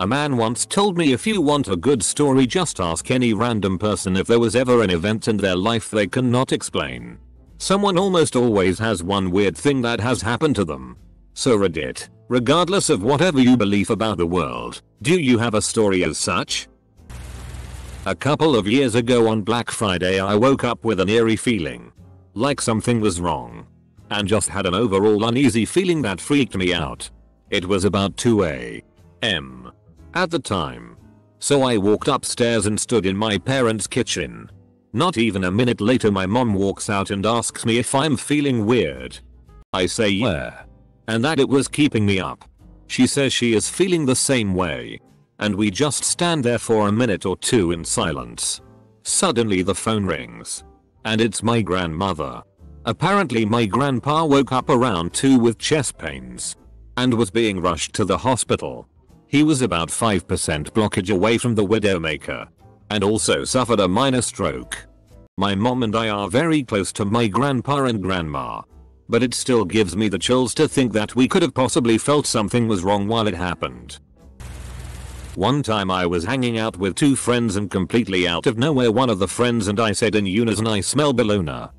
A man once told me if you want a good story just ask any random person if there was ever an event in their life they cannot explain. Someone almost always has one weird thing that has happened to them. So Reddit, regardless of whatever you believe about the world, do you have a story as such? A couple of years ago on Black Friday I woke up with an eerie feeling. Like something was wrong. And just had an overall uneasy feeling that freaked me out. It was about 2 a.m at the time. So I walked upstairs and stood in my parents' kitchen. Not even a minute later my mom walks out and asks me if I'm feeling weird. I say yeah. And that it was keeping me up. She says she is feeling the same way. And we just stand there for a minute or two in silence. Suddenly the phone rings. And it's my grandmother. Apparently my grandpa woke up around 2 with chest pains. And was being rushed to the hospital. He was about 5% blockage away from the Widowmaker. And also suffered a minor stroke. My mom and I are very close to my grandpa and grandma. But it still gives me the chills to think that we could have possibly felt something was wrong while it happened. One time I was hanging out with two friends and completely out of nowhere one of the friends and I said in unison I smell bologna.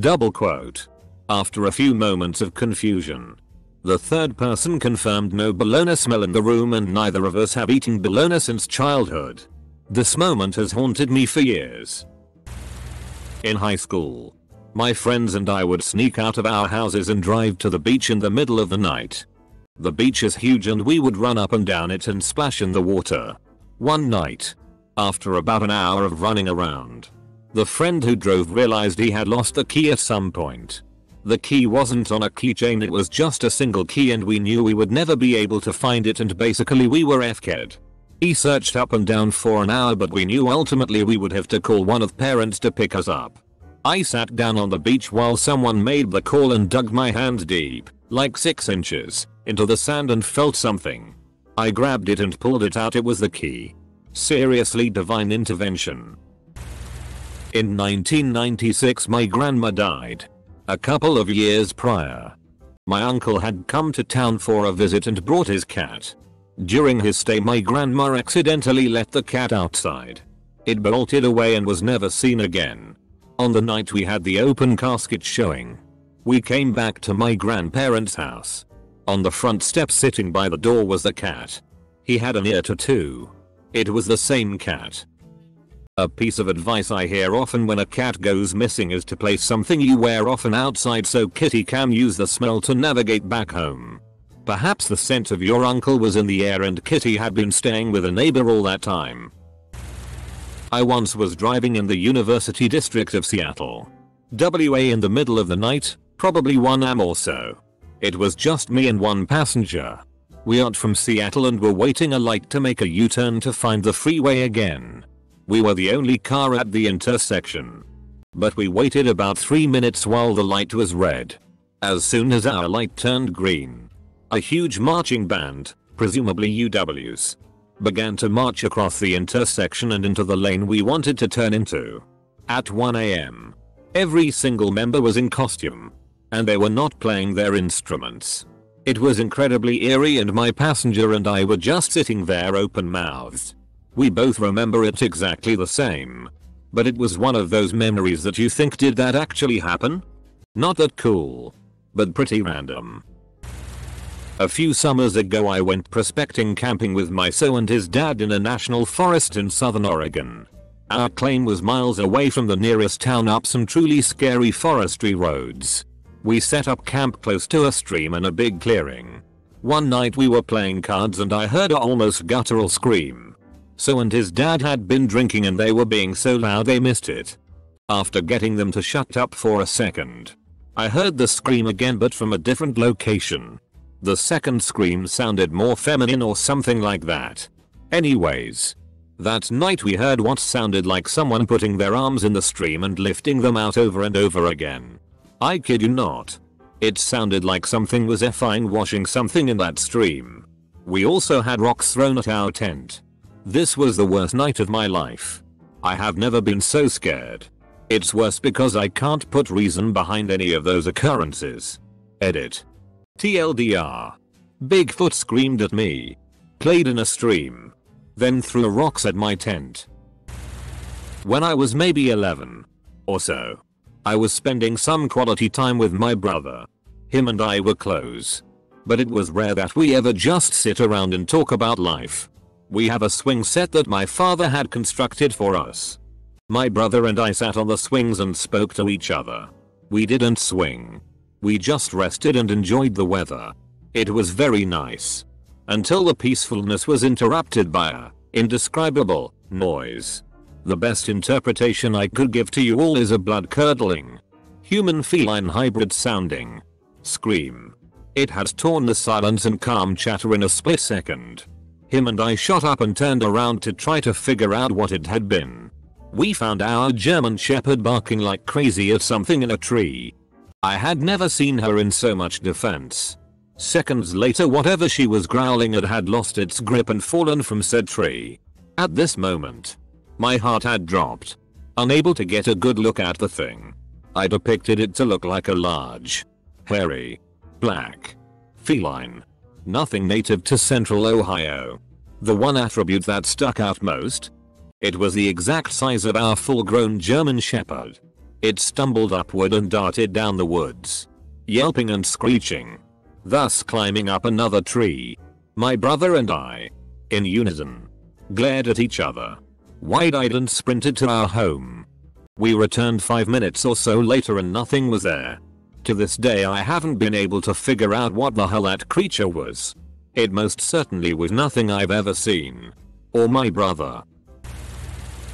Double quote. After a few moments of confusion, the third person confirmed no bologna smell in the room and neither of us have eaten bologna since childhood. This moment has haunted me for years. In high school, my friends and I would sneak out of our houses and drive to the beach in the middle of the night. The beach is huge and we would run up and down it and splash in the water. One night, after about an hour of running around, the friend who drove realized he had lost the key at some point. The key wasn't on a keychain it was just a single key and we knew we would never be able to find it and basically we were FK'd. He searched up and down for an hour but we knew ultimately we would have to call one of parents to pick us up. I sat down on the beach while someone made the call and dug my hand deep, like 6 inches, into the sand and felt something. I grabbed it and pulled it out it was the key. Seriously divine intervention. In 1996 my grandma died. A couple of years prior, my uncle had come to town for a visit and brought his cat. During his stay my grandma accidentally let the cat outside. It bolted away and was never seen again. On the night we had the open casket showing, we came back to my grandparents' house. On the front step sitting by the door was the cat. He had an ear tattoo. It was the same cat. A piece of advice I hear often when a cat goes missing is to place something you wear often outside so kitty can use the smell to navigate back home. Perhaps the scent of your uncle was in the air and Kitty had been staying with a neighbor all that time. I once was driving in the University District of Seattle. WA in the middle of the night, probably 1am or so. It was just me and one passenger. We aren't from Seattle and were waiting a light to make a U-turn to find the freeway again. We were the only car at the intersection. But we waited about 3 minutes while the light was red. As soon as our light turned green, a huge marching band, presumably UWs, began to march across the intersection and into the lane we wanted to turn into. At 1am, every single member was in costume. And they were not playing their instruments. It was incredibly eerie and my passenger and I were just sitting there open mouthed. We both remember it exactly the same. But it was one of those memories that you think did that actually happen? Not that cool. But pretty random. A few summers ago I went prospecting camping with my so and his dad in a national forest in southern Oregon. Our claim was miles away from the nearest town up some truly scary forestry roads. We set up camp close to a stream and a big clearing. One night we were playing cards and I heard a almost guttural scream. So and his dad had been drinking and they were being so loud they missed it. After getting them to shut up for a second, I heard the scream again but from a different location. The second scream sounded more feminine or something like that. Anyways, that night we heard what sounded like someone putting their arms in the stream and lifting them out over and over again. I kid you not. It sounded like something was effing washing something in that stream. We also had rocks thrown at our tent. This was the worst night of my life. I have never been so scared. It's worse because I can't put reason behind any of those occurrences. Edit. TLDR. Bigfoot screamed at me. played in a stream, then threw rocks at my tent. When I was maybe 11 or so, I was spending some quality time with my brother. Him and I were close. But it was rare that we ever just sit around and talk about life. We have a swing set that my father had constructed for us. My brother and I sat on the swings and spoke to each other. We didn't swing. We just rested and enjoyed the weather. It was very nice. Until the peacefulness was interrupted by a indescribable noise. The best interpretation I could give to you all is a blood-curdling, human feline hybrid sounding scream. It had torn the silence and calm chatter in a split second. Him and I shot up and turned around to try to figure out what it had been. We found our German shepherd barking like crazy at something in a tree. I had never seen her in so much defense. Seconds later whatever she was growling at had lost its grip and fallen from said tree. At this moment, my heart had dropped. Unable to get a good look at the thing. I depicted it to look like a large, hairy, black, feline. Nothing native to central Ohio. The one attribute that stuck out most? It was the exact size of our full-grown German Shepherd. It stumbled upward and darted down the woods, yelping and screeching, thus climbing up another tree. My brother and I, in unison, glared at each other wide-eyed and sprinted to our home. We returned 5 minutes or so later and nothing was there. To this day I haven't been able to figure out what the hell that creature was. It most certainly was nothing I've ever seen. Or my brother.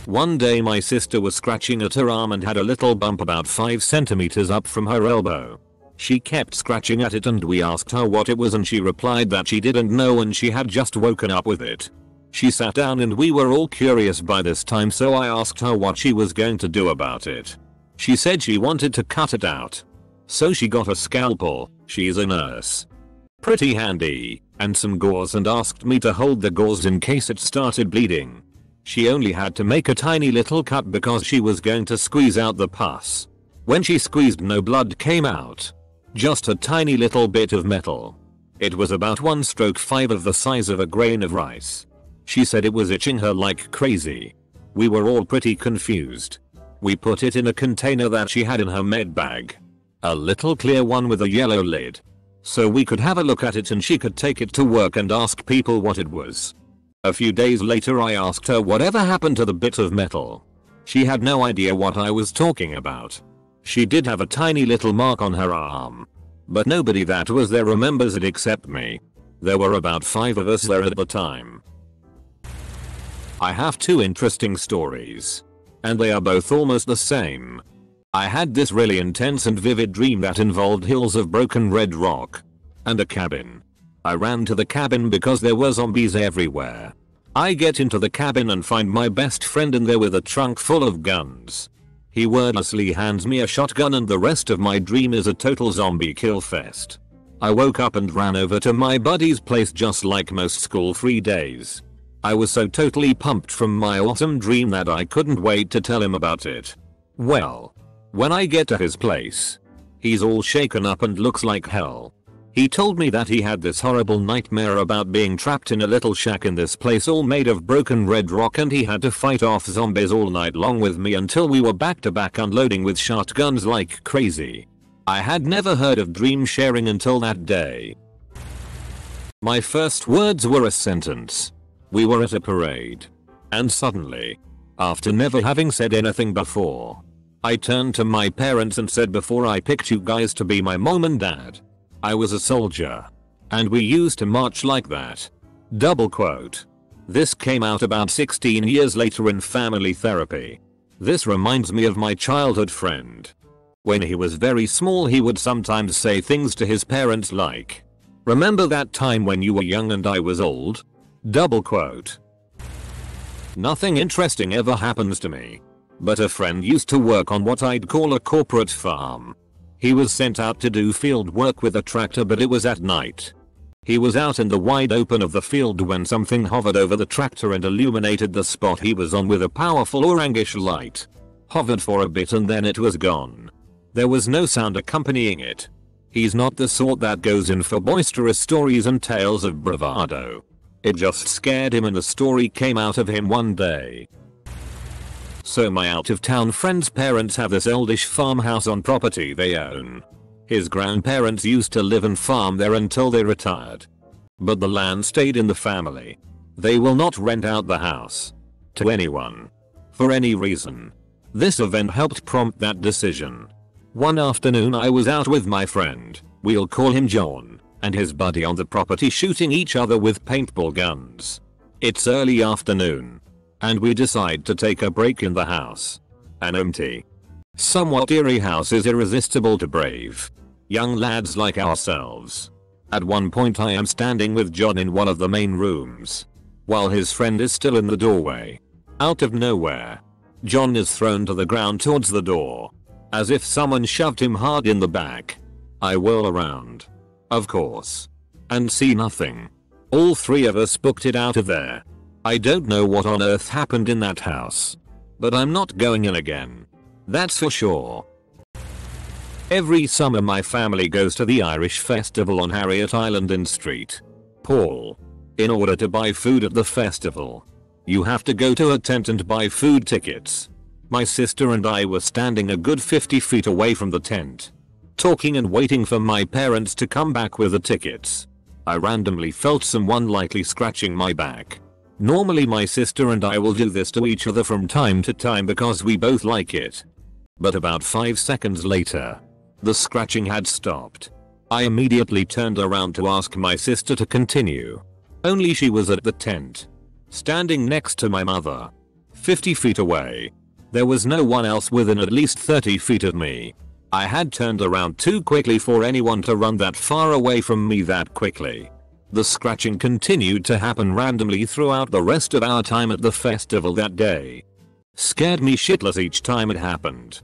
One day my sister was scratching at her arm and had a little bump about 5 centimeters up from her elbow. She kept scratching at it and we asked her what it was and she replied that she didn't know and she had just woken up with it. She sat down and we were all curious by this time so I asked her what she was going to do about it. She said she wanted to cut it out. So she got a scalpel, she's a nurse. Pretty handy, and some gauze and asked me to hold the gauze in case it started bleeding. She only had to make a tiny little cut because she was going to squeeze out the pus. When she squeezed no blood came out. Just a tiny little bit of metal. It was about 1 stroke 5 of the size of a grain of rice. She said it was itching her like crazy. We were all pretty confused. We put it in a container that she had in her med bag. A little clear one with a yellow lid. So we could have a look at it and she could take it to work and ask people what it was. A few days later I asked her whatever happened to the bit of metal. She had no idea what I was talking about. She did have a tiny little mark on her arm. But nobody that was there remembers it except me. There were about 5 of us there at the time. I have two interesting stories. And they are both almost the same. I had this really intense and vivid dream that involved hills of broken red rock. And a cabin. I ran to the cabin because there were zombies everywhere. I get into the cabin and find my best friend in there with a trunk full of guns. He wordlessly hands me a shotgun and the rest of my dream is a total zombie kill fest. I woke up and ran over to my buddy's place just like most school free days. I was so totally pumped from my awesome dream that I couldn't wait to tell him about it. Well, when I get to his place, he's all shaken up and looks like hell. He told me that he had this horrible nightmare about being trapped in a little shack in this place all made of broken red rock and he had to fight off zombies all night long with me until we were back to back unloading with shotguns like crazy. I had never heard of dream sharing until that day. My first words were a sentence. We were at a parade. And suddenly, after never having said anything before, I turned to my parents and said before I picked you guys to be my mom and dad, I was a soldier. And we used to march like that. Double quote. This came out about 16 years later in family therapy. This reminds me of my childhood friend. When he was very small he would sometimes say things to his parents like, Remember that time when you were young and I was old? Double quote. Nothing interesting ever happens to me. But a friend used to work on what I'd call a corporate farm. He was sent out to do field work with a tractor but it was at night. He was out in the wide open of the field when something hovered over the tractor and illuminated the spot he was on with a powerful orangish light. Hovered for a bit and then it was gone. There was no sound accompanying it. He's not the sort that goes in for boisterous stories and tales of bravado. It just scared him and the story came out of him one day. So my out of town friend's parents have this oldish farmhouse on property they own. His grandparents used to live and farm there until they retired. But the land stayed in the family. They will not rent out the house. To anyone. For any reason. This event helped prompt that decision. One afternoon I was out with my friend, we'll call him John, and his buddy on the property shooting each other with paintball guns. It's early afternoon. And we decide to take a break in the house. An empty, somewhat eerie house is irresistible to brave. Young lads like ourselves. At one point I am standing with John in one of the main rooms. While his friend is still in the doorway. Out of nowhere. John is thrown to the ground towards the door. As if someone shoved him hard in the back. I whirl around. Of course. And see nothing. All three of us booked it out of there. I don't know what on earth happened in that house. But I'm not going in again. That's for sure. Every summer my family goes to the Irish festival on Harriet Island in Street. Paul. In order to buy food at the festival. You have to go to a tent and buy food tickets. My sister and I were standing a good 50 feet away from the tent. Talking and waiting for my parents to come back with the tickets. I randomly felt someone lightly scratching my back. Normally my sister and I will do this to each other from time to time because we both like it. But about 5 seconds later, the scratching had stopped. I immediately turned around to ask my sister to continue. Only she was at the tent. Standing next to my mother. 50 feet away. There was no one else within at least 30 feet of me. I had turned around too quickly for anyone to run that far away from me that quickly. The scratching continued to happen randomly throughout the rest of our time at the festival that day. Scared me shitless each time it happened.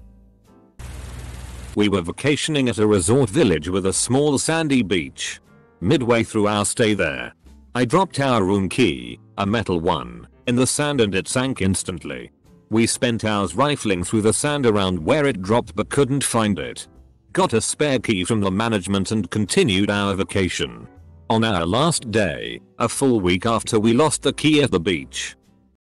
We were vacationing at a resort village with a small sandy beach. Midway through our stay there, I dropped our room key, a metal one, in the sand and it sank instantly. We spent hours rifling through the sand around where it dropped but couldn't find it. Got a spare key from the management and continued our vacation. On our last day, a full week after we lost the key at the beach.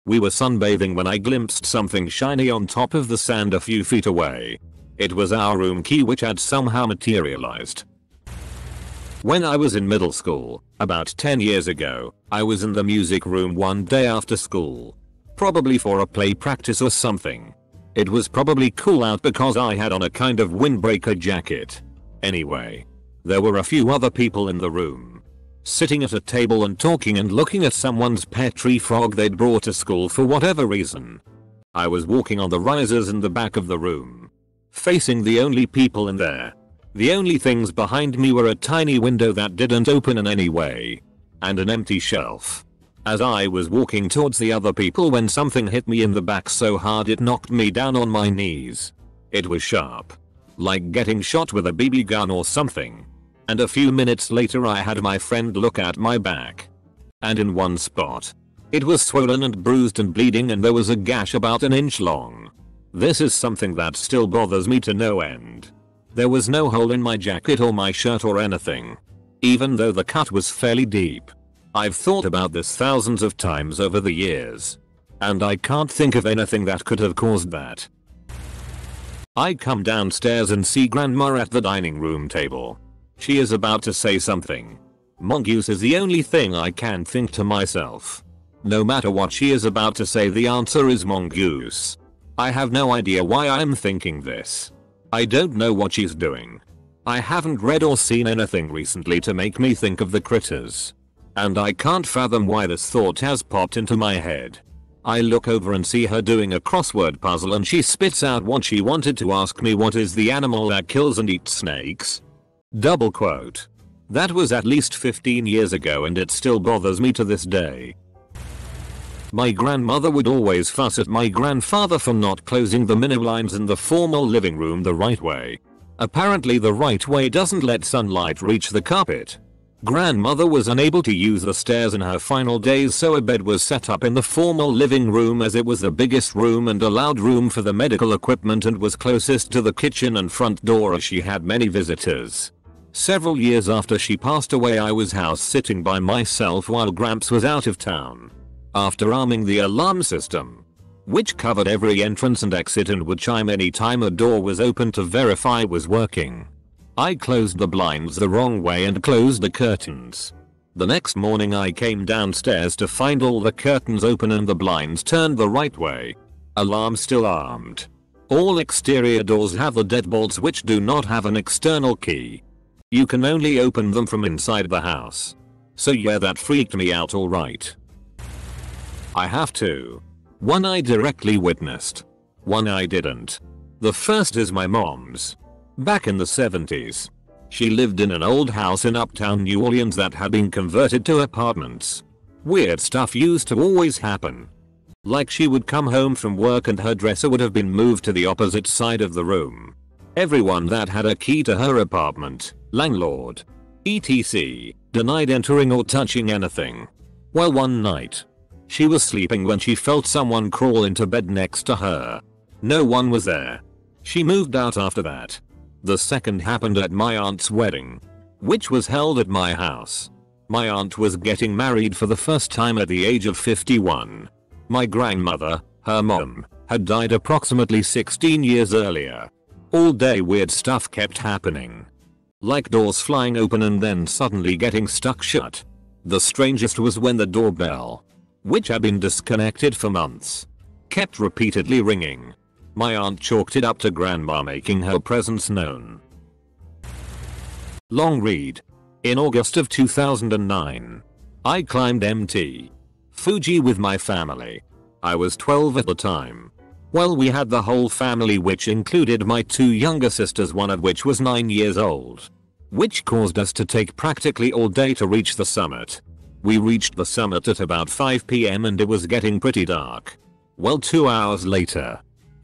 We were sunbathing when I glimpsed something shiny on top of the sand a few feet away. It was our room key which had somehow materialized. When I was in middle school, about 10 years ago, I was in the music room one day after school. Probably for a play practice or something. It was probably cool out because I had on a kind of windbreaker jacket. Anyway, there were a few other people in the room sitting at a table and talking and looking at someone's pet tree frog they'd brought to school for whatever reason. I was walking on the risers in the back of the room. Facing the only people in there. The only things behind me were a tiny window that didn't open in any way. And an empty shelf. As I was walking towards the other people when something hit me in the back so hard it knocked me down on my knees. It was sharp. Like getting shot with a BB gun or something and a few minutes later I had my friend look at my back. And in one spot. It was swollen and bruised and bleeding and there was a gash about an inch long. This is something that still bothers me to no end. There was no hole in my jacket or my shirt or anything. Even though the cut was fairly deep. I've thought about this thousands of times over the years. And I can't think of anything that could have caused that. I come downstairs and see grandma at the dining room table. She is about to say something. Mongoose is the only thing I can think to myself. No matter what she is about to say the answer is mongoose. I have no idea why I am thinking this. I don't know what she's doing. I haven't read or seen anything recently to make me think of the critters. And I can't fathom why this thought has popped into my head. I look over and see her doing a crossword puzzle and she spits out what she wanted to ask me what is the animal that kills and eats snakes. Double quote. That was at least 15 years ago and it still bothers me to this day. My grandmother would always fuss at my grandfather for not closing the mini blinds in the formal living room the right way. Apparently the right way doesn't let sunlight reach the carpet. Grandmother was unable to use the stairs in her final days so a bed was set up in the formal living room as it was the biggest room and allowed room for the medical equipment and was closest to the kitchen and front door as she had many visitors. Several years after she passed away I was house sitting by myself while Gramps was out of town. After arming the alarm system, which covered every entrance and exit and would chime any time a door was open to verify was working. I closed the blinds the wrong way and closed the curtains. The next morning I came downstairs to find all the curtains open and the blinds turned the right way. Alarm still armed. All exterior doors have the deadbolts which do not have an external key. You can only open them from inside the house. So yeah that freaked me out alright. I have two. One I directly witnessed. One I didn't. The first is my mom's. Back in the 70s. She lived in an old house in uptown New Orleans that had been converted to apartments. Weird stuff used to always happen. Like she would come home from work and her dresser would have been moved to the opposite side of the room. Everyone that had a key to her apartment, landlord, etc., denied entering or touching anything. Well one night, she was sleeping when she felt someone crawl into bed next to her. No one was there. She moved out after that. The second happened at my aunt's wedding, which was held at my house. My aunt was getting married for the first time at the age of 51. My grandmother, her mom, had died approximately 16 years earlier. All day weird stuff kept happening. Like doors flying open and then suddenly getting stuck shut. The strangest was when the doorbell, which had been disconnected for months, kept repeatedly ringing. My aunt chalked it up to grandma making her presence known. Long read. In August of 2009, I climbed MT Fuji with my family. I was 12 at the time. Well we had the whole family which included my two younger sisters one of which was 9 years old. Which caused us to take practically all day to reach the summit. We reached the summit at about 5pm and it was getting pretty dark. Well 2 hours later.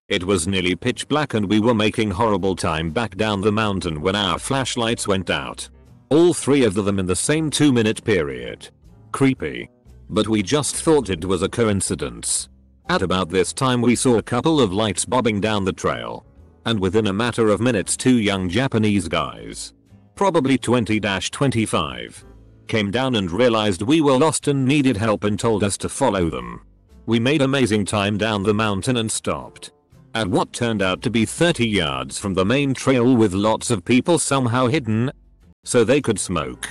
It was nearly pitch black and we were making horrible time back down the mountain when our flashlights went out. All three of them in the same 2 minute period. Creepy. But we just thought it was a coincidence. At about this time we saw a couple of lights bobbing down the trail. And within a matter of minutes two young Japanese guys, probably 20-25, came down and realized we were lost and needed help and told us to follow them. We made amazing time down the mountain and stopped. At what turned out to be 30 yards from the main trail with lots of people somehow hidden. So they could smoke.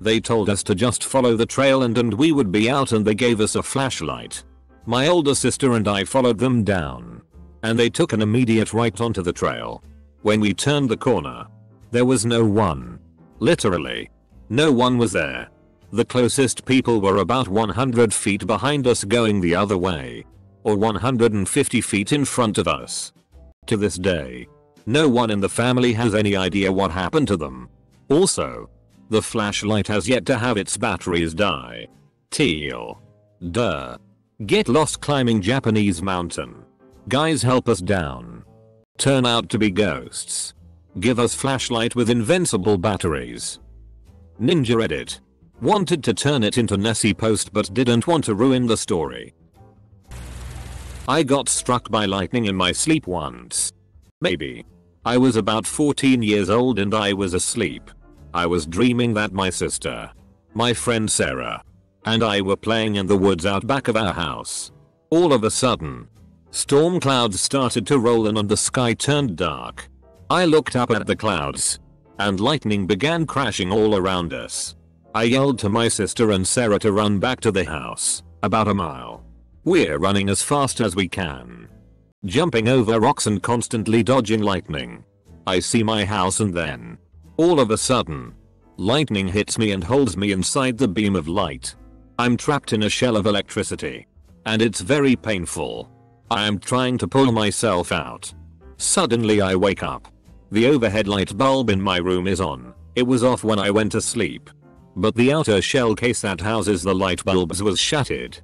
They told us to just follow the trail and and we would be out and they gave us a flashlight. My older sister and I followed them down. And they took an immediate right onto the trail. When we turned the corner, there was no one. Literally. No one was there. The closest people were about 100 feet behind us going the other way. Or 150 feet in front of us. To this day, no one in the family has any idea what happened to them. Also, the flashlight has yet to have its batteries die. Teal. Duh. Get lost climbing Japanese mountain. Guys help us down. Turn out to be ghosts. Give us flashlight with invincible batteries. Ninja edit. Wanted to turn it into Nessie post but didn't want to ruin the story. I got struck by lightning in my sleep once. Maybe. I was about 14 years old and I was asleep. I was dreaming that my sister, my friend Sarah, and I were playing in the woods out back of our house. All of a sudden, storm clouds started to roll in and the sky turned dark. I looked up at the clouds and lightning began crashing all around us. I yelled to my sister and Sarah to run back to the house, about a mile. We're running as fast as we can. Jumping over rocks and constantly dodging lightning. I see my house and then, all of a sudden, lightning hits me and holds me inside the beam of light. I'm trapped in a shell of electricity. And it's very painful. I am trying to pull myself out. Suddenly I wake up. The overhead light bulb in my room is on. It was off when I went to sleep. But the outer shell case that houses the light bulbs was shattered.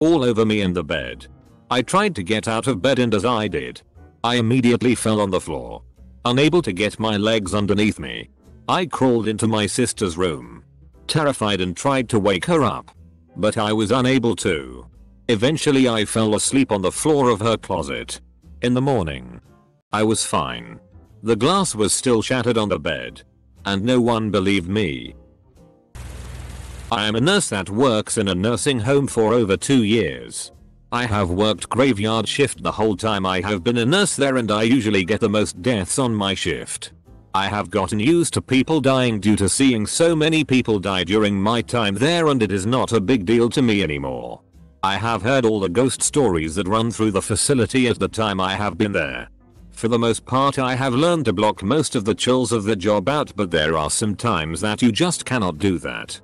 All over me in the bed. I tried to get out of bed and as I did, I immediately fell on the floor. Unable to get my legs underneath me. I crawled into my sister's room. Terrified and tried to wake her up. But I was unable to. Eventually I fell asleep on the floor of her closet. In the morning. I was fine. The glass was still shattered on the bed. And no one believed me. I am a nurse that works in a nursing home for over 2 years. I have worked graveyard shift the whole time I have been a nurse there and I usually get the most deaths on my shift. I have gotten used to people dying due to seeing so many people die during my time there and it is not a big deal to me anymore. I have heard all the ghost stories that run through the facility at the time I have been there. For the most part I have learned to block most of the chills of the job out but there are some times that you just cannot do that.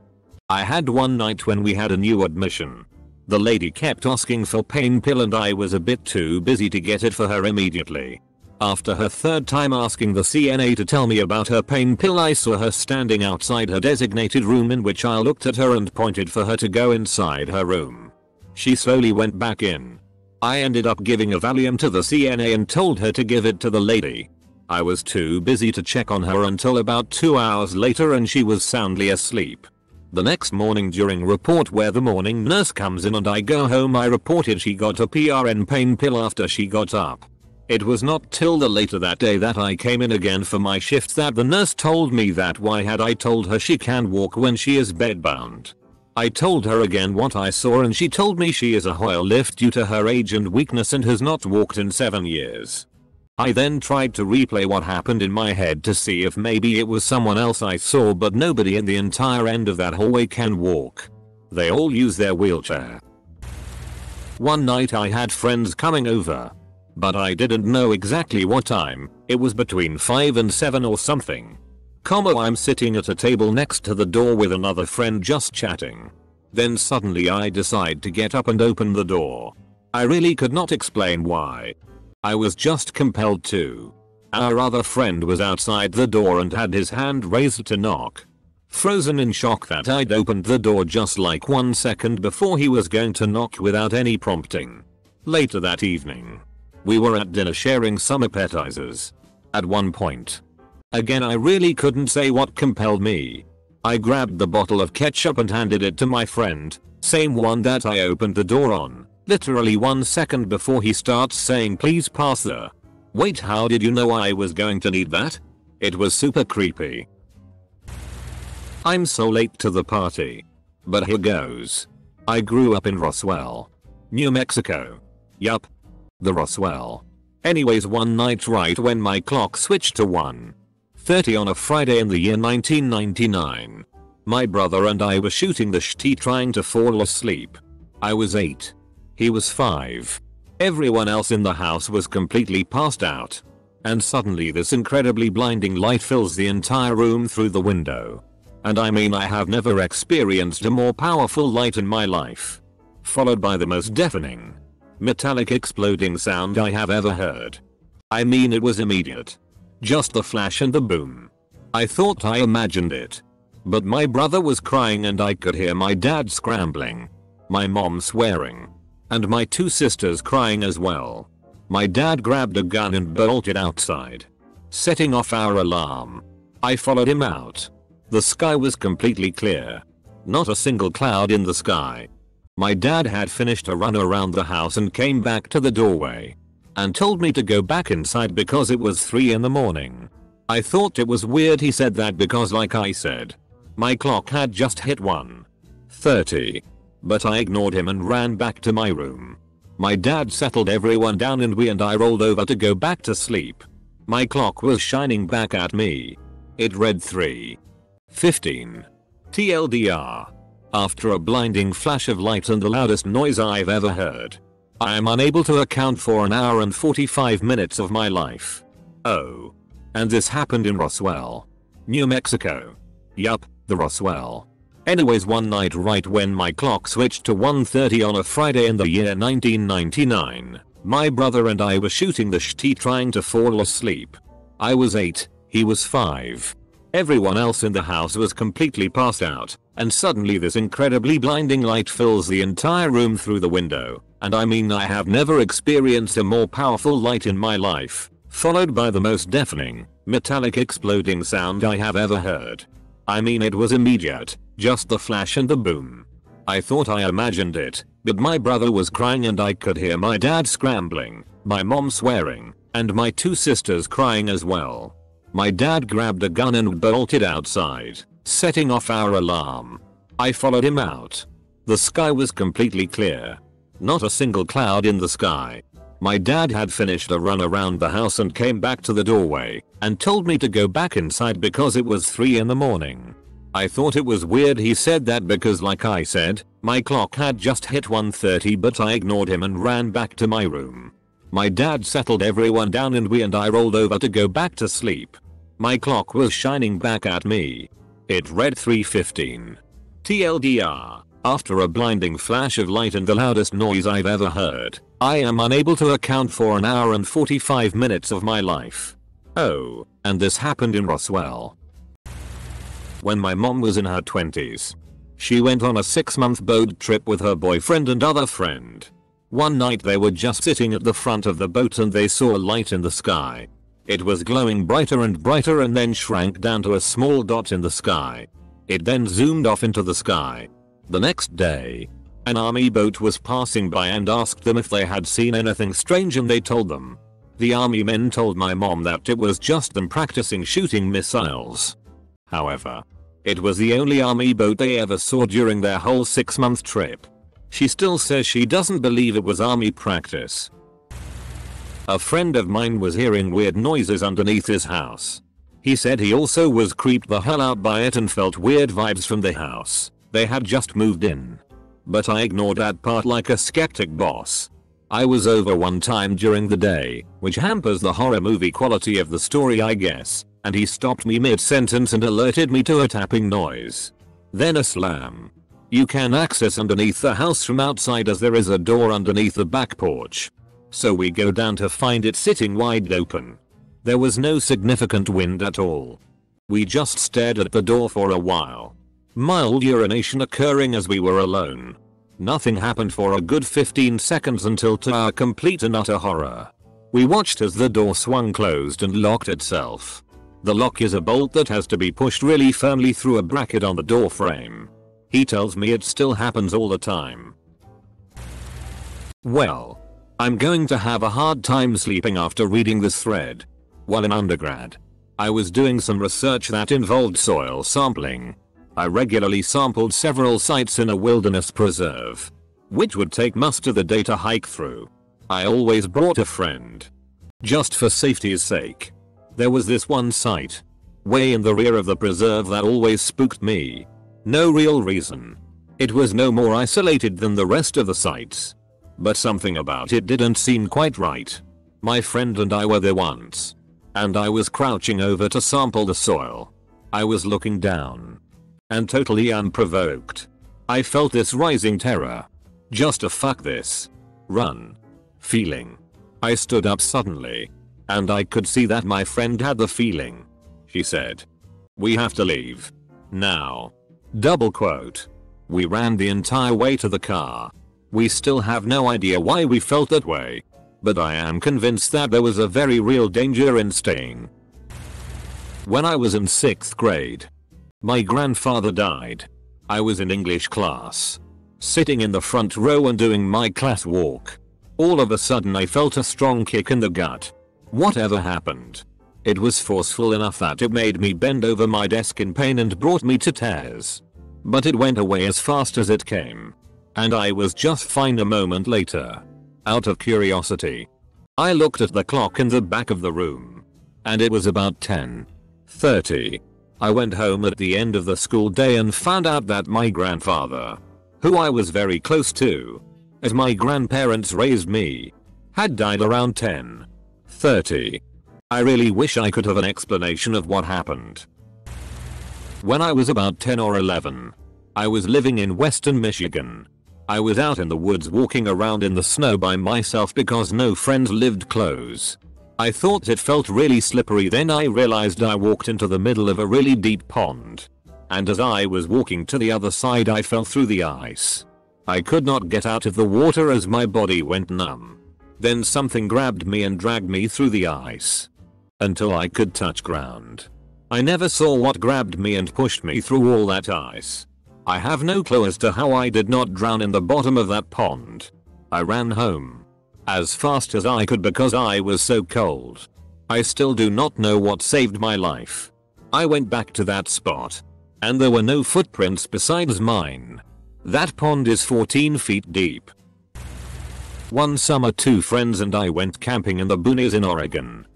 I had one night when we had a new admission. The lady kept asking for pain pill and I was a bit too busy to get it for her immediately. After her third time asking the CNA to tell me about her pain pill I saw her standing outside her designated room in which I looked at her and pointed for her to go inside her room. She slowly went back in. I ended up giving a Valium to the CNA and told her to give it to the lady. I was too busy to check on her until about 2 hours later and she was soundly asleep. The next morning during report where the morning nurse comes in and I go home I reported she got a PRN pain pill after she got up. It was not till the later that day that I came in again for my shift that the nurse told me that why had I told her she can walk when she is bedbound. I told her again what I saw and she told me she is a Hoyle lift due to her age and weakness and has not walked in 7 years. I then tried to replay what happened in my head to see if maybe it was someone else I saw but nobody in the entire end of that hallway can walk. They all use their wheelchair. One night I had friends coming over. But I didn't know exactly what time, it was between 5 and 7 or something. Comma I'm sitting at a table next to the door with another friend just chatting. Then suddenly I decide to get up and open the door. I really could not explain why. I was just compelled to. Our other friend was outside the door and had his hand raised to knock. Frozen in shock that I'd opened the door just like one second before he was going to knock without any prompting. Later that evening. We were at dinner sharing some appetizers. At one point. Again I really couldn't say what compelled me. I grabbed the bottle of ketchup and handed it to my friend, same one that I opened the door on. Literally one second before he starts saying please pass the. Wait how did you know I was going to need that? It was super creepy. I'm so late to the party. But here goes. I grew up in Roswell. New Mexico. Yup. The Roswell. Anyways one night right when my clock switched to 1.30 on a Friday in the year 1999. My brother and I were shooting the shit trying to fall asleep. I was 8. He was 5. Everyone else in the house was completely passed out. And suddenly this incredibly blinding light fills the entire room through the window. And I mean I have never experienced a more powerful light in my life. Followed by the most deafening, metallic exploding sound I have ever heard. I mean it was immediate. Just the flash and the boom. I thought I imagined it. But my brother was crying and I could hear my dad scrambling. My mom swearing and my two sisters crying as well. My dad grabbed a gun and bolted outside. Setting off our alarm. I followed him out. The sky was completely clear. Not a single cloud in the sky. My dad had finished a run around the house and came back to the doorway. And told me to go back inside because it was 3 in the morning. I thought it was weird he said that because like I said. My clock had just hit 1.30 but I ignored him and ran back to my room. My dad settled everyone down and we and I rolled over to go back to sleep. My clock was shining back at me. It read 3.15. TLDR. After a blinding flash of light and the loudest noise I've ever heard. I am unable to account for an hour and 45 minutes of my life. Oh. And this happened in Roswell. New Mexico. Yup, the Roswell. Anyways one night right when my clock switched to 1.30 on a Friday in the year 1999, my brother and I were shooting the shit trying to fall asleep. I was 8, he was 5. Everyone else in the house was completely passed out, and suddenly this incredibly blinding light fills the entire room through the window, and I mean I have never experienced a more powerful light in my life, followed by the most deafening, metallic exploding sound I have ever heard. I mean it was immediate, just the flash and the boom. I thought I imagined it, but my brother was crying and I could hear my dad scrambling, my mom swearing, and my two sisters crying as well. My dad grabbed a gun and bolted outside, setting off our alarm. I followed him out. The sky was completely clear. Not a single cloud in the sky. My dad had finished a run around the house and came back to the doorway and told me to go back inside because it was 3 in the morning. I thought it was weird he said that because like I said, my clock had just hit 1.30 but I ignored him and ran back to my room. My dad settled everyone down and we and I rolled over to go back to sleep. My clock was shining back at me. It read 3.15. TLDR, after a blinding flash of light and the loudest noise I've ever heard, I am unable to account for an hour and 45 minutes of my life. Oh, and this happened in Roswell. When my mom was in her 20s. She went on a 6 month boat trip with her boyfriend and other friend. One night they were just sitting at the front of the boat and they saw a light in the sky. It was glowing brighter and brighter and then shrank down to a small dot in the sky. It then zoomed off into the sky. The next day, an army boat was passing by and asked them if they had seen anything strange and they told them. The army men told my mom that it was just them practicing shooting missiles. However, it was the only army boat they ever saw during their whole 6 month trip. She still says she doesn't believe it was army practice. A friend of mine was hearing weird noises underneath his house. He said he also was creeped the hell out by it and felt weird vibes from the house. They had just moved in. But I ignored that part like a skeptic boss. I was over one time during the day, which hampers the horror movie quality of the story I guess, and he stopped me mid-sentence and alerted me to a tapping noise. Then a slam. You can access underneath the house from outside as there is a door underneath the back porch. So we go down to find it sitting wide open. There was no significant wind at all. We just stared at the door for a while. Mild urination occurring as we were alone. Nothing happened for a good 15 seconds until to our complete and utter horror. We watched as the door swung closed and locked itself. The lock is a bolt that has to be pushed really firmly through a bracket on the door frame. He tells me it still happens all the time. Well, I'm going to have a hard time sleeping after reading this thread. While in undergrad, I was doing some research that involved soil sampling. I regularly sampled several sites in a wilderness preserve, which would take most of the day to hike through. I always brought a friend. Just for safety's sake. There was this one site, way in the rear of the preserve that always spooked me. No real reason. It was no more isolated than the rest of the sites. But something about it didn't seem quite right. My friend and I were there once. And I was crouching over to sample the soil. I was looking down. And totally unprovoked. I felt this rising terror. Just a fuck this. Run. Feeling. I stood up suddenly. And I could see that my friend had the feeling. She said. We have to leave. Now. Double quote. We ran the entire way to the car. We still have no idea why we felt that way. But I am convinced that there was a very real danger in staying. When I was in 6th grade, my grandfather died. I was in English class. Sitting in the front row and doing my class walk. All of a sudden I felt a strong kick in the gut. Whatever happened? It was forceful enough that it made me bend over my desk in pain and brought me to tears. But it went away as fast as it came. And I was just fine a moment later. Out of curiosity. I looked at the clock in the back of the room. And it was about 10.30. I went home at the end of the school day and found out that my grandfather, who I was very close to, as my grandparents raised me, had died around 10.30. I really wish I could have an explanation of what happened. When I was about 10 or 11, I was living in western Michigan I was out in the woods walking around in the snow by myself because no friends lived close. I thought it felt really slippery then I realized I walked into the middle of a really deep pond. And as I was walking to the other side I fell through the ice. I could not get out of the water as my body went numb. Then something grabbed me and dragged me through the ice. Until I could touch ground. I never saw what grabbed me and pushed me through all that ice. I have no clue as to how I did not drown in the bottom of that pond. I ran home. As fast as I could because I was so cold. I still do not know what saved my life. I went back to that spot. And there were no footprints besides mine. That pond is 14 feet deep. One summer two friends and I went camping in the boonies in Oregon.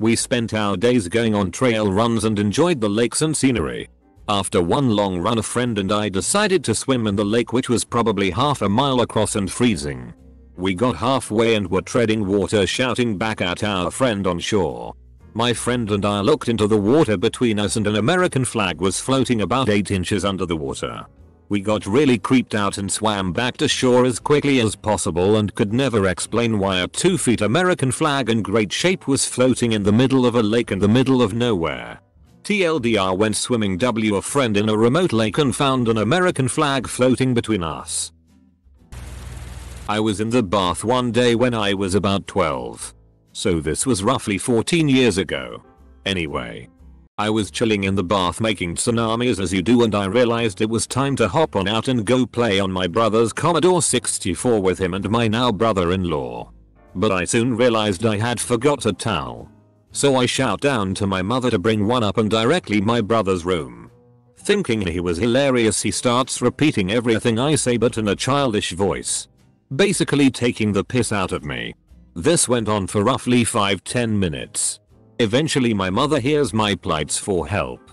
We spent our days going on trail runs and enjoyed the lakes and scenery. After one long run a friend and I decided to swim in the lake which was probably half a mile across and freezing. We got halfway and were treading water shouting back at our friend on shore. My friend and I looked into the water between us and an American flag was floating about 8 inches under the water. We got really creeped out and swam back to shore as quickly as possible and could never explain why a 2 feet American flag in great shape was floating in the middle of a lake in the middle of nowhere. TLDR went swimming W a friend in a remote lake and found an American flag floating between us. I was in the bath one day when I was about 12. So this was roughly 14 years ago. Anyway. I was chilling in the bath making tsunamis as you do and I realized it was time to hop on out and go play on my brother's Commodore 64 with him and my now brother-in-law. But I soon realized I had forgot a towel. So I shout down to my mother to bring one up and directly my brother's room. Thinking he was hilarious he starts repeating everything I say but in a childish voice basically taking the piss out of me. This went on for roughly 5-10 minutes. Eventually my mother hears my plights for help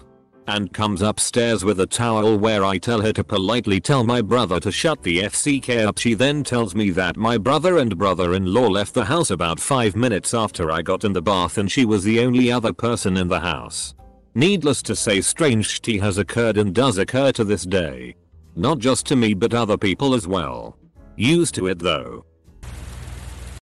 and comes upstairs with a towel where I tell her to politely tell my brother to shut the FCK up. She then tells me that my brother and brother-in-law left the house about 5 minutes after I got in the bath and she was the only other person in the house. Needless to say strange shit has occurred and does occur to this day. Not just to me but other people as well. Used to it though.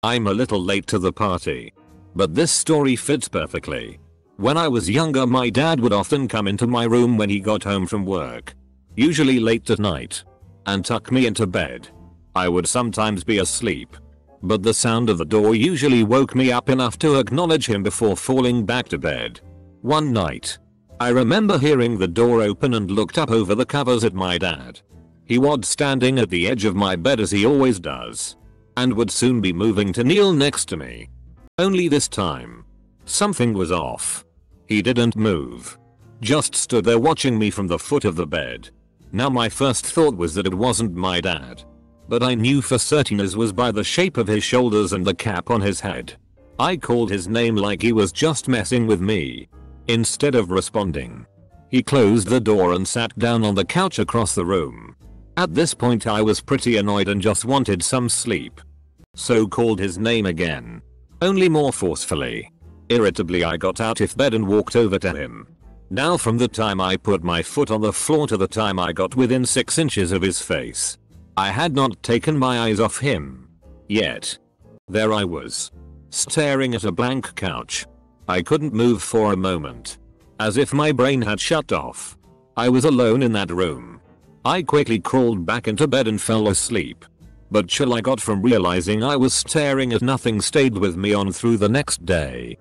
I'm a little late to the party. But this story fits perfectly. When I was younger my dad would often come into my room when he got home from work. Usually late at night. And tuck me into bed. I would sometimes be asleep. But the sound of the door usually woke me up enough to acknowledge him before falling back to bed. One night. I remember hearing the door open and looked up over the covers at my dad. He was standing at the edge of my bed as he always does. And would soon be moving to kneel next to me. Only this time. Something was off. He didn't move. Just stood there watching me from the foot of the bed. Now my first thought was that it wasn't my dad. But I knew for certain as was by the shape of his shoulders and the cap on his head. I called his name like he was just messing with me. Instead of responding. He closed the door and sat down on the couch across the room. At this point I was pretty annoyed and just wanted some sleep. So called his name again. Only more forcefully. Irritably I got out of bed and walked over to him. Now from the time I put my foot on the floor to the time I got within 6 inches of his face. I had not taken my eyes off him. Yet. There I was. Staring at a blank couch. I couldn't move for a moment. As if my brain had shut off. I was alone in that room. I quickly crawled back into bed and fell asleep. But chill I got from realizing I was staring at nothing stayed with me on through the next day.